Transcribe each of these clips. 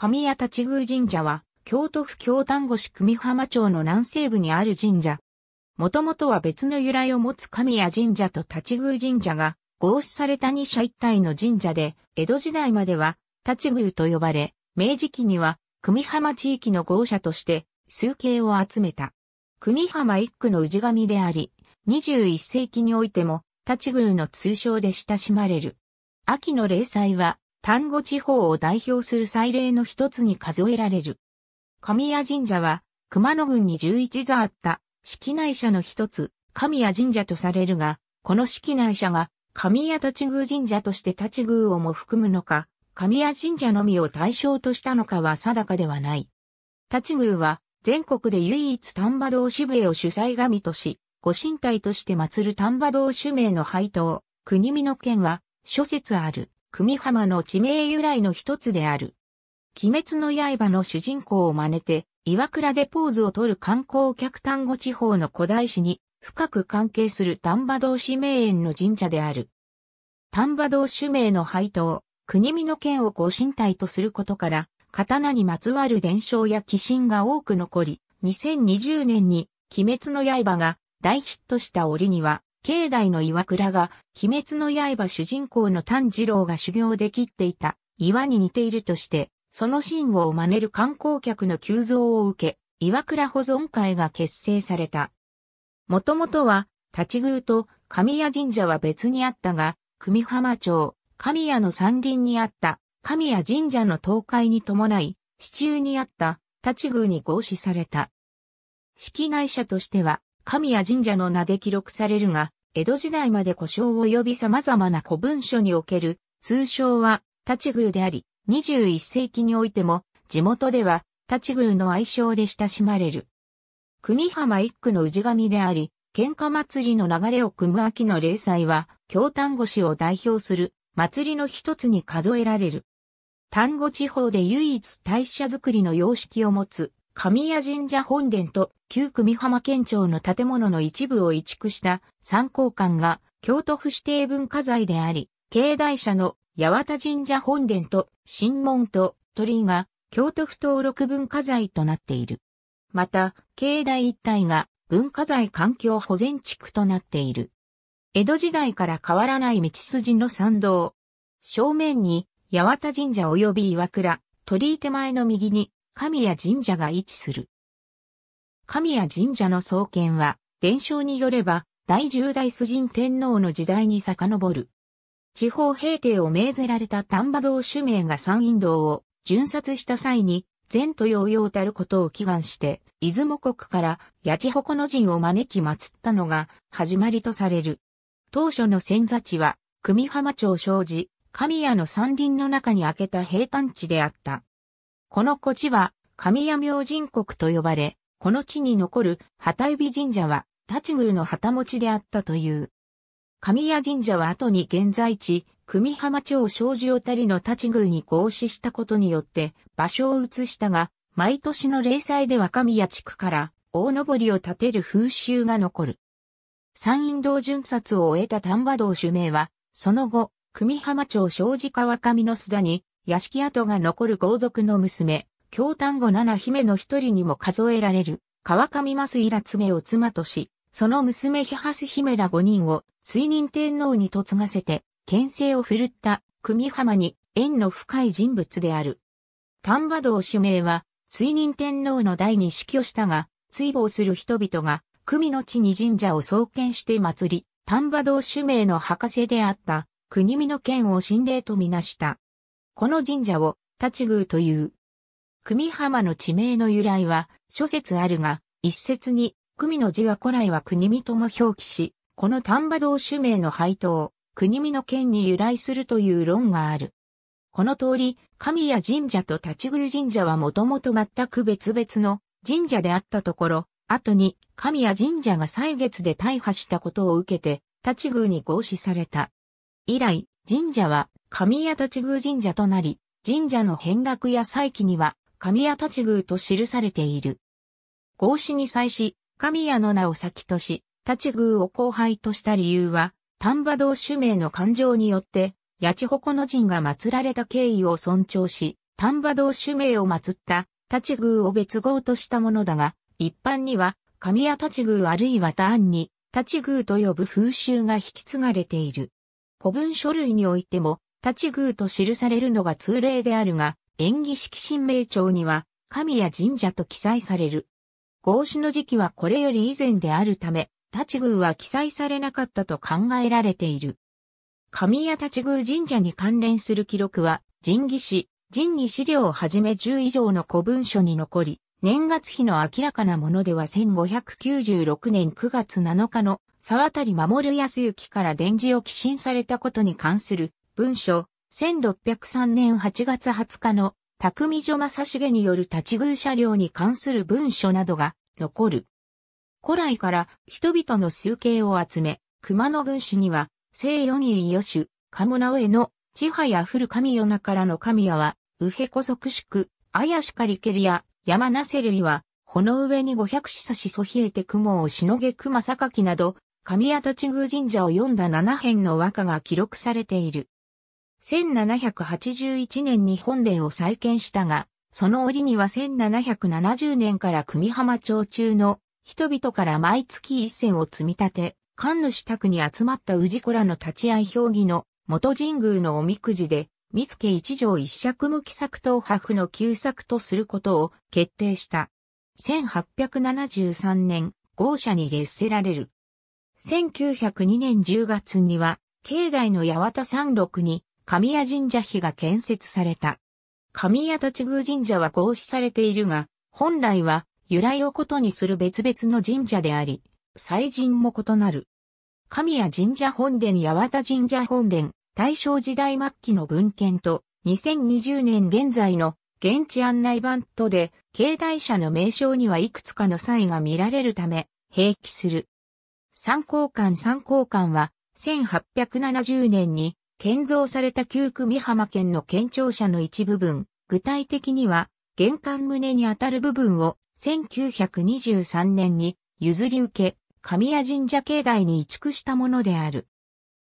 神谷立宮神社は、京都府京丹後市久美浜町の南西部にある神社。もともとは別の由来を持つ神谷神社と立宮神社が合祀された二社一体の神社で、江戸時代までは立宮と呼ばれ、明治期には久美浜地域の合社として数形を集めた。久美浜一区の氏神であり、21世紀においても立宮の通称で親しまれる。秋の霊祭は丹後地方を代表する祭礼の一つに数えられる。神谷神社は熊野郡に11座あった式内社の一つ、神谷神社とされるが、この式内社が神谷立宮神社として立宮をも含むのか、神谷神社のみを対象としたのかは定かではない。立宮は全国で唯一丹波道主兵衛を主催神とし、ご神体として祀る丹波道主名の配当、国見の県は諸説ある。組浜の地名由来の一つである。鬼滅の刃の主人公を真似て、岩倉でポーズを取る観光客丹後地方の古代史に深く関係する丹波道市名園の神社である。丹波道主名の配当、国見の剣をご神体とすることから、刀にまつわる伝承や寄進が多く残り、2020年に鬼滅の刃が大ヒットした折には、境内の岩倉が、鬼滅の刃主人公の炭治郎が修行できっていた岩に似ているとして、そのシーンを真似る観光客の急増を受け、岩倉保存会が結成された。もともとは、立ち宮と神谷神社は別にあったが、組浜町、神谷の山林にあった神谷神社の倒壊に伴い、支中にあった立ち宮に合祀された。式内社としては、神谷神社の名で記録されるが、江戸時代まで故障及び様々な古文書における通称は立ち宮であり、21世紀においても地元では立ち宮の愛称で親しまれる。国浜一区の氏神であり、喧嘩祭りの流れを組む秋の霊祭は、京丹後市を代表する祭りの一つに数えられる。丹後地方で唯一大社作りの様式を持つ神谷神社本殿と旧組浜県庁の建物の一部を移築した参考館が京都府指定文化財であり、境内社の八幡神社本殿と神門と鳥居が京都府登録文化財となっている。また、境内一帯が文化財環境保全地区となっている。江戸時代から変わらない道筋の参道。正面に八幡神社及び岩倉、鳥居手前の右に神谷神社が位置する。神谷神社の創建は、伝承によれば、第十代崇神天皇の時代に遡る。地方平定を命ぜられた丹波道主名が山陰道を巡察した際に、前途洋々たることを祈願して、出雲国から八千穂の神を招き祀ったのが始まりとされる。当初の先座地は、組浜町生寺、神谷の山林の中に開けた平坦地であった。この古地は神谷明神国と呼ばれ、この地に残る旗指神社は立ち宮の旗持ちであったという。神谷神社は後に現在地、組浜町小寺をたりの立ち宮に合祀したことによって場所を移したが、毎年の霊祭では神谷地区から大登りを立てる風習が残る。山陰道巡察を終えた丹波道主名は、その後、組浜町小寺川上の須田に屋敷跡が残る豪族の娘、京丹後七姫の一人にも数えられる、川上増井ら爪を妻とし、その娘ヒハス姫ら五人を、水任天皇に嫁がせて、県政を振るった、組浜に、縁の深い人物である。丹波道主名は、水任天皇の代に死去したが、追亡する人々が、組の地に神社を創建して祭り、丹波道主名の博士であった、国見の県を神霊とみなした。この神社を、立ち宮という。組浜の地名の由来は諸説あるが、一説に、組の字は古来は国見とも表記し、この丹波道主名の配当、国見の県に由来するという論がある。この通り、神谷神社と立ち宮神社はもともと全く別々の神社であったところ、後に神谷神社が歳月で大破したことを受けて、立ち宮に合祀された。以来、神社は神谷立宮神社となり、神社の変額や祭記には神谷立宮と記されている。合祀に際し、神谷の名を先とし、立宮を後輩とした理由は、丹波道主名の感情によって、八千穂の神が祀られた経緯を尊重し、丹波道主名を祀った立宮を別号としたものだが、一般には神谷立宮あるいは他案に立宮と呼ぶ風習が引き継がれている。古文書類においても立ち宮と記されるのが通例であるが、演技式神明帳には神谷神社と記載される。合祀の時期はこれより以前であるため、立ち宮は記載されなかったと考えられている。神谷立ち宮神社に関連する記録は、神儀史、神儀資料をはじめ10以上の古文書に残り、年月日の明らかなものでは1596年9月7日の沢渡守康之から伝示を寄進されたことに関する文書、1603年8月20日の匠女正重による立ち宮車両に関する文書などが残る。古来から人々の数形を集め、熊野軍師には、西四位与種、鴨名上の、地派や古神夜なからの神谷は、ウヘコ即宿、あやしかりけりや、山なせるりは、この上に五百四差しそひえて雲をしのげ熊榊など、神谷立宮神社を読んだ七編の和歌が記録されている。1781年に本殿を再建したが、その折には1770年から組浜町中の人々から毎月一銭を積み立て、神主宅に集まった氏子らの立ち会い評議の元神宮のおみくじで、三付一条一尺無記作と破風の旧作とすることを決定した。1873年、豪社に列せられる。1902年10月には、境内の八幡山麓に神谷神社碑が建設された。神谷立宮神社は合祀されているが、本来は由来をことにする別々の神社であり、祭神も異なる。神谷神社本殿八幡神社本殿、大正時代末期の文献と、2020年現在の現地案内版とで、境内者の名称にはいくつかの際が見られるため、併記する。参考館参考館は、1870年に建造された旧組浜県の県庁舎の一部分、具体的には、玄関棟にあたる部分を1923年に譲り受け、神谷神社境内に移築したものである。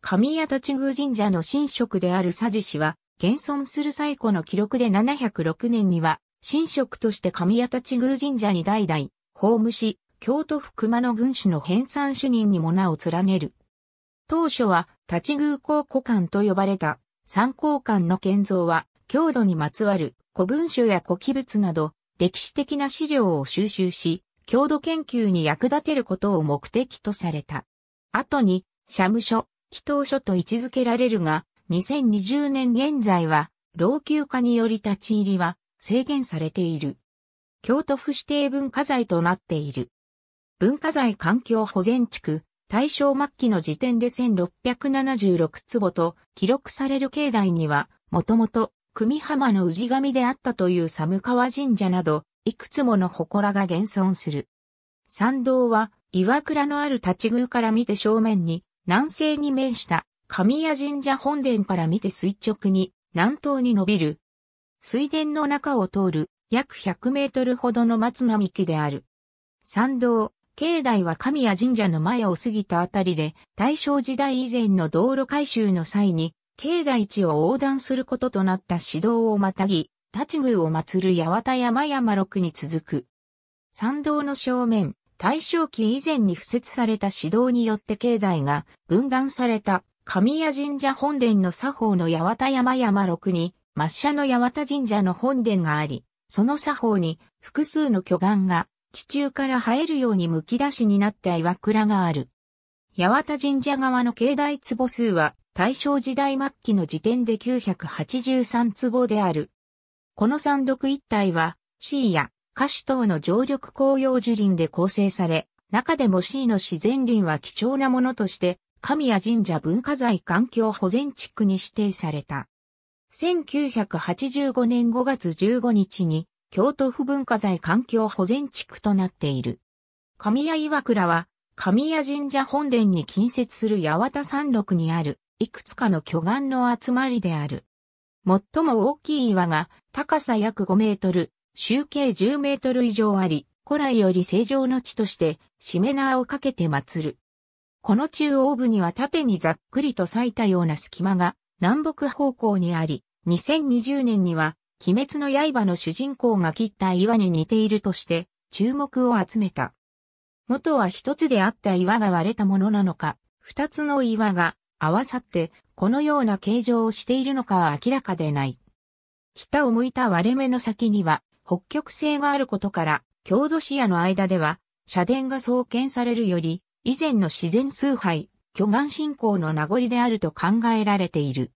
神谷立宮神社の神職である佐治氏は、現存する最古の記録で706年には、神職として神谷立宮神社に代々、法務し、京都府熊野郡市の編纂主任にも名を連ねる。当初は、立ち宮公古館と呼ばれた、参考館の建造は、郷土にまつわる古文書や古記物など、歴史的な資料を収集し、郷土研究に役立てることを目的とされた。後に、社務所、祈祷所と位置づけられるが、2020年現在は、老朽化により立ち入りは制限されている。京都府指定文化財となっている。文化財環境保全地区、大正末期の時点で1676坪と記録される境内には、もともと、組浜の氏神であったという寒川神社など、いくつもの祠が現存する。参道は、岩倉のある立ち宮から見て正面に、南西に面した神谷神社本殿から見て垂直に南東に伸びる。水田の中を通る約100メートルほどの松並木である。参道、境内は神谷神社の前を過ぎたあたりで、大正時代以前の道路改修の際に、境内地を横断することとなった市道をまたぎ、立ち宮を祀る八幡山山六に続く。参道の正面、大正期以前に付設された市道によって境内が分断された神谷神社本殿の作法の八幡山山六に、抹茶の八幡神社の本殿があり、その作法に複数の巨岩が地中から生えるように剥き出しになった岩倉がある。八幡神社側の境内坪数は大正時代末期の時点で983坪である。この山麓一帯は C や歌手等の常緑紅葉樹林で構成され、中でも C の自然林は貴重なものとして神谷神社文化財環境保全地区に指定された。1985年5月15日に京都府文化財環境保全地区となっている。神谷岩倉は、神谷神社本殿に近接する八幡山麓にある、いくつかの巨岩の集まりである。最も大きい岩が、高さ約5メートル、集計10メートル以上あり、古来より正常の地として、しめ縄をかけて祀る。この中央部には縦にざっくりと裂いたような隙間が南北方向にあり、2020年には鬼滅の刃の主人公が切った岩に似ているとして注目を集めた。元は一つであった岩が割れたものなのか、二つの岩が合わさってこのような形状をしているのかは明らかでない。北を向いた割れ目の先には北極星があることから、郷土視野の間では、社殿が創建されるより、以前の自然崇拝、巨岩信仰の名残であると考えられている。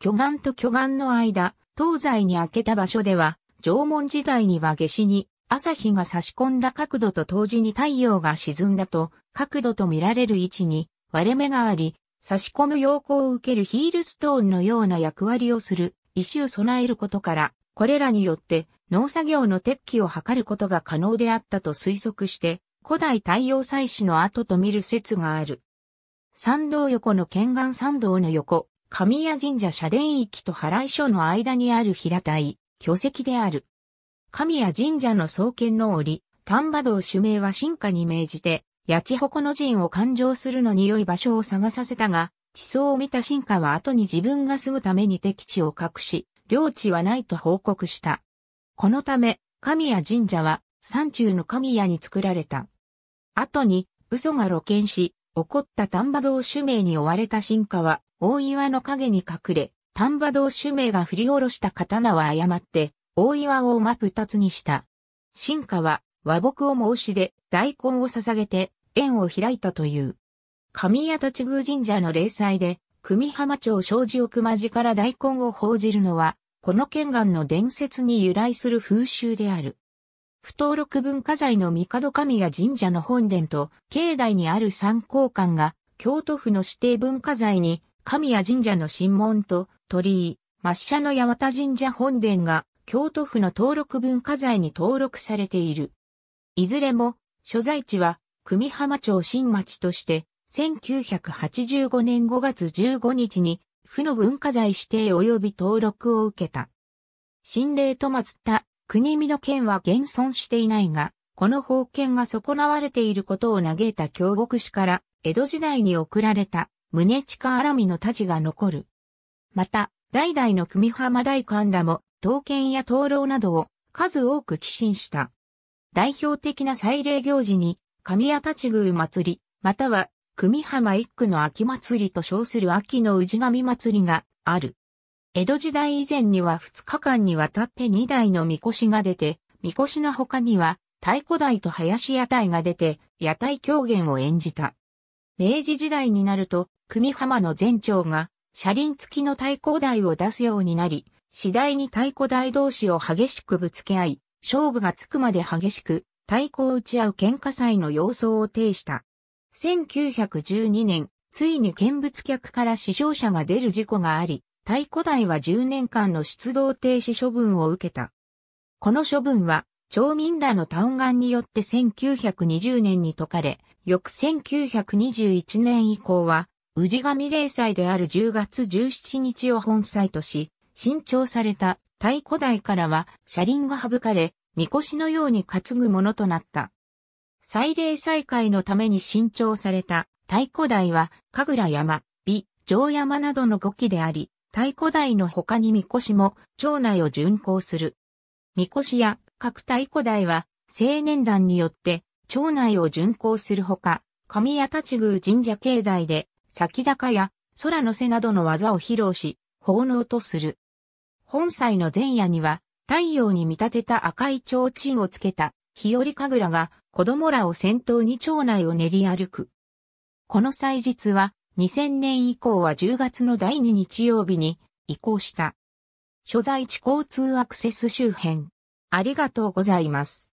巨岩と巨岩の間、東西に開けた場所では、縄文時代には夏至に朝日が差し込んだ角度と同時に太陽が沈んだと角度と見られる位置に割れ目があり、差し込む陽光を受けるヒールストーンのような役割をする石を備えることから、これらによって農作業の鉄器を測ることが可能であったと推測して、古代太陽祭祀の後と見る説がある。参道横の剣岩参道の横、神谷神社社殿域と原井所の間にある平たい巨石である。神谷神社の創建の折、丹波道主名は進化に命じて、八千穂の陣を勘定するのに良い場所を探させたが、地層を見た進化は後に自分が住むために敵地を隠し、領地はないと報告した。このため、神谷神社は山中の神谷に作られた。後に、嘘が露見し、起こった丹波道主名に追われた進化は、大岩の影に隠れ、丹波道主名が振り下ろした刀は誤って、大岩を真二つにした。進化は和睦を申しで大根を捧げて縁を開いたという。神谷立宮神社の霊祭で、組浜町正治奥間寺から大根を報じるのは、この剣岩の伝説に由来する風習である。不登録文化財の三門神谷神社の本殿と境内にある三交館が京都府の指定文化財に神谷神社の神門と鳥居、抹社の八幡神社本殿が京都府の登録文化財に登録されている。いずれも所在地は組浜町新町として1985年5月15日に府の文化財指定及び登録を受けた。神霊と祀った国見の剣は現存していないが、この封建が損なわれていることを嘆いた京極氏から江戸時代に送られた宗近荒見の太刀が残る。また、代々の組浜大官らも、刀剣や灯籠などを数多く寄進した。代表的な祭礼行事に、神谷立宮祭り、または、組浜一区の秋祭りと称する秋の氏神祭りがある。江戸時代以前には2日間にわたって2台の神輿が出て、神輿の他には太鼓台と林屋台が出て、屋台狂言を演じた。明治時代になると、組浜の前長が車輪付きの太鼓台を出すようになり、次第に太鼓台同士を激しくぶつけ合い、勝負がつくまで激しく、太鼓を打ち合う喧嘩祭の様相を呈した。1912年、ついに見物客から死傷者が出る事故があり、太鼓台は10年間の出動停止処分を受けた。この処分は、町民らの嘆願によって1920年に解かれ、翌1921年以降は、氏神霊祭である10月17日を本祭とし、新調された太鼓台からは車輪が省かれ、みこしのように担ぐものとなった。祭礼再開のために新調された太鼓台は、神楽山、美、城山などの5基であり、太鼓台の他にみこしも町内を巡行する。みこしや各太鼓台は青年団によって町内を巡行するほか、神谷立宮神社境内で先高や空の背などの技を披露し、奉納とする。本祭の前夜には、太陽に見立てた赤い提灯をつけた、日和神楽が子供らを先頭に町内を練り歩く。この祭日は、2000年以降は10月の第2日曜日に移行した。所在地交通アクセス周辺。ありがとうございます。